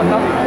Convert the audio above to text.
감사합니다.